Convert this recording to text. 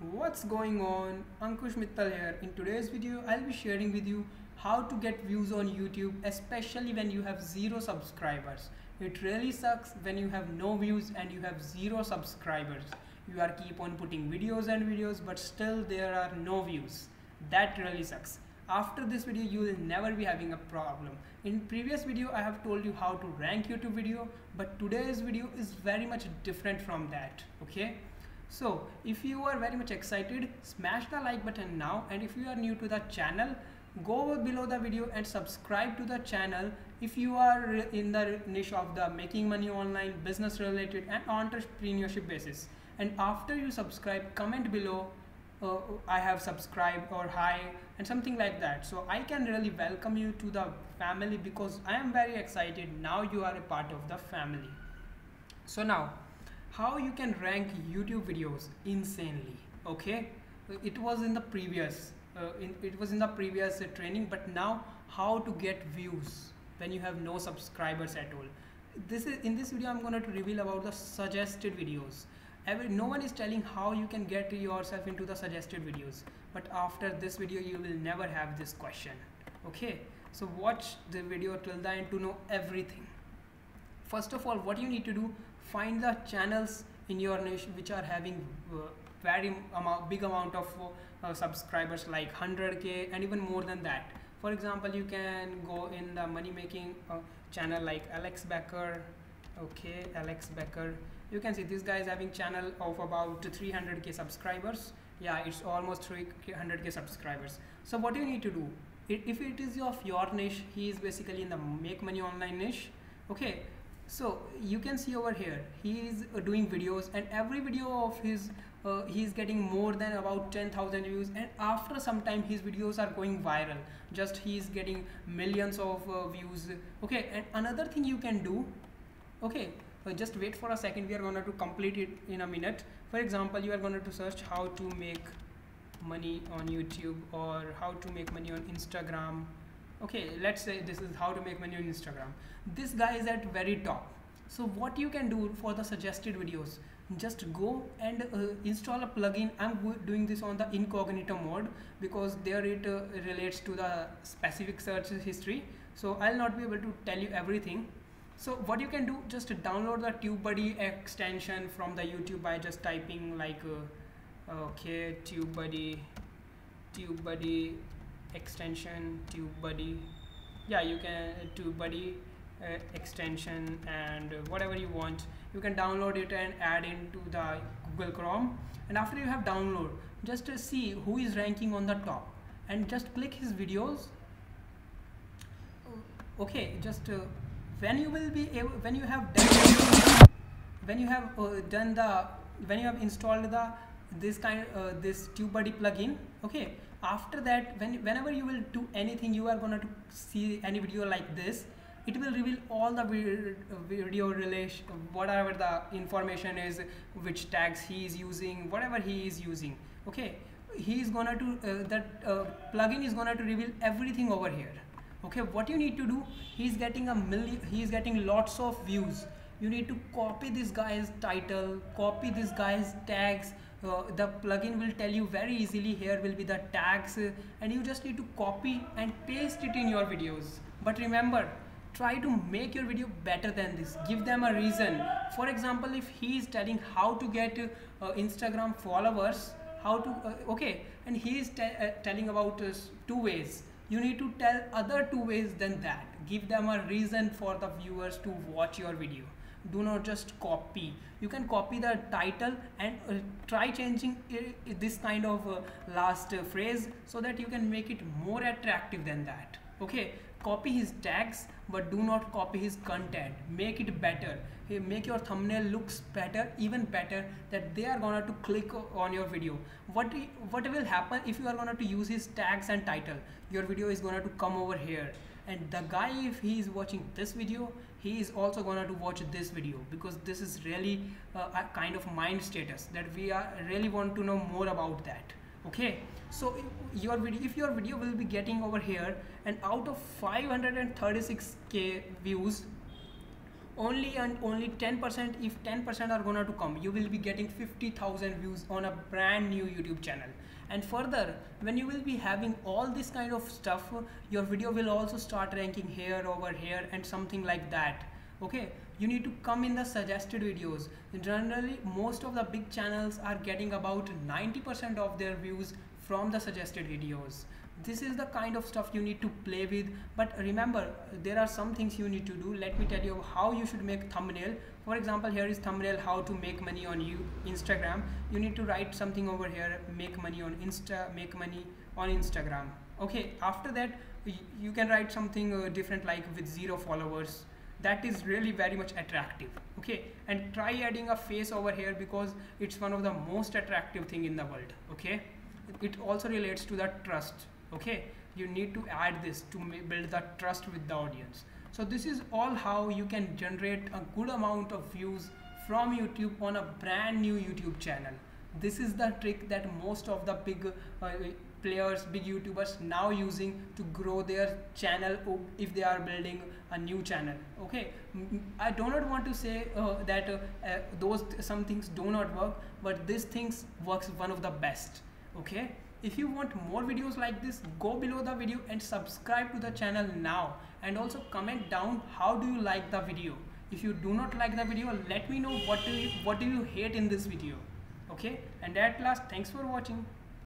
What's going on? Ankush Mittal here. In today's video, I'll be sharing with you how to get views on YouTube, especially when you have zero subscribers. It really sucks when you have no views and you have zero subscribers. You are keep on putting videos and videos, but still there are no views. That really sucks. After this video, you will never be having a problem. In previous video, I have told you how to rank YouTube video, but today's video is very much different from that. Okay. So if you are very much excited, smash the like button now and if you are new to the channel, go below the video and subscribe to the channel if you are in the niche of the making money online, business related and entrepreneurship basis. And after you subscribe, comment below uh, I have subscribed or hi and something like that. So I can really welcome you to the family because I am very excited. Now you are a part of the family. So now how you can rank YouTube videos insanely okay? It was in the previous uh, in, it was in the previous uh, training but now how to get views when you have no subscribers at all. This is in this video I'm going to reveal about the suggested videos. Every, no one is telling how you can get yourself into the suggested videos but after this video you will never have this question okay? So watch the video till the end to know everything first of all what you need to do find the channels in your niche which are having uh, very amount, big amount of uh, subscribers like 100k and even more than that. For example you can go in the money making uh, channel like alex becker okay alex becker. You can see this guy is having channel of about 300k subscribers. Yeah it's almost 300k subscribers. So what you need to do if it is of your niche he is basically in the make money online niche okay so you can see over here he is uh, doing videos and every video of his uh, is getting more than about 10,000 views and after some time his videos are going viral. Just he is getting millions of uh, views okay? And another thing you can do okay? Uh, just wait for a second we are going to complete it in a minute. For example you are going to search how to make money on youtube or how to make money on instagram okay let's say this is how to make money on instagram. This guy is at very top. So what you can do for the suggested videos just go and uh, install a plugin. I'm doing this on the incognito mode because there it uh, relates to the specific search history. So i'll not be able to tell you everything. So what you can do just download the tubebuddy extension from the youtube by just typing like uh, okay tubebuddy tubebuddy extension TubeBuddy yeah you can TubeBuddy uh, extension and whatever you want. You can download it and add into the Google Chrome. And after you have download just to see who is ranking on the top and just click his videos. Okay just uh, when you will be able when you have done when you have uh, done the when you have installed the this kind uh, this TubeBuddy plugin okay? After that when whenever you will do anything you are going to see any video like this it will reveal all the video relation whatever the information is which tags he is using whatever he is using okay? He is gonna to uh, that uh, plugin is gonna to reveal everything over here okay? What you need to do he is getting a million he is getting lots of views you need to copy this guy's title copy this guy's tags. Uh, the plugin will tell you very easily here will be the tags. Uh, and you just need to copy and paste it in your videos. But remember try to make your video better than this. Give them a reason. For example if he is telling how to get uh, instagram followers how to uh, okay and he is te uh, telling about two ways. You need to tell other two ways than that. Give them a reason for the viewers to watch your video do not just copy. You can copy the title and uh, try changing this kind of uh, last uh, phrase so that you can make it more attractive than that. Okay? Copy his tags but do not copy his content. Make it better. Make your thumbnail looks better even better that they are gonna to click on your video. What what will happen if you are gonna to use his tags and title? Your video is gonna to come over here and the guy if he is watching this video he is also gonna to watch this video because this is really uh, a kind of mind status that we are really want to know more about that okay? So your video if your video will be getting over here and out of 536k views only and only 10% if 10% are gonna to come you will be getting 50,000 views on a brand new YouTube channel. And further when you will be having all this kind of stuff your video will also start ranking here over here and something like that. Okay? You need to come in the suggested videos. Generally most of the big channels are getting about 90% of their views from the suggested videos. This is the kind of stuff you need to play with. But remember there are some things you need to do. Let me tell you how you should make thumbnail. For example here is thumbnail how to make money on you instagram. You need to write something over here make money on insta make money on instagram. Okay after that you can write something uh, different like with zero followers. That is really very much attractive. Okay and try adding a face over here because it's one of the most attractive thing in the world. Okay it also relates to that trust okay? You need to add this to build that trust with the audience. So this is all how you can generate a good amount of views from youtube on a brand new youtube channel. This is the trick that most of the big uh, players big youtubers now using to grow their channel if they are building a new channel okay? I do not want to say uh, that uh, uh, those some things do not work but these things works one of the best okay? If you want more videos like this go below the video and subscribe to the channel now. And also comment down how do you like the video. If you do not like the video let me know what do you what do you hate in this video. Okay? And at last thanks for watching